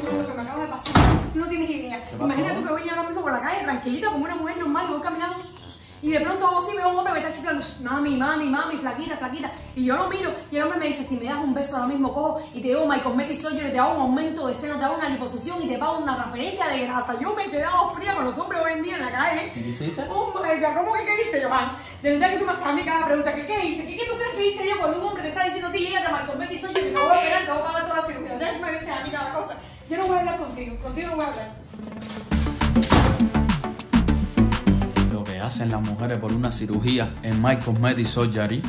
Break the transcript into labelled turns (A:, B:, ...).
A: con lo que me acaba de pasar. Tú no tienes idea. Imagínate tú que venía ahora mismo por la calle tranquilita como una mujer normal y voy caminando y de pronto hago así veo un hombre que me está chiflando, "Shh, mami, mami, mami, flaquita, flaquita. Y yo lo miro y el hombre me dice, si me das un beso ahora mismo cojo y te llevo My Cosmetic Surgery, te hago un aumento de seno, te hago una liposucción y te pago una transferencia de grasa. Yo me he quedado fría con los hombres hoy en día en la calle.
B: ¿Y qué hiciste?
A: Oh my God, ¿cómo que qué hice, Johan? De verdad que tú me haces a mí cada pregunta, ¿qué, qué hice? ¿Qué, ¿Qué tú crees que hice yo cuando un hombre te está diciendo a ti, llega a My Cosmetic Surgery, te voy a operar, te voy a pagar toda la cirugía? ¿Verdad que me dices a mí cada cosa? Yo no voy a hablar contigo, contigo voy a hablar.
B: Lo que hacen las mujeres por una cirugía en My Cosmetic Surgery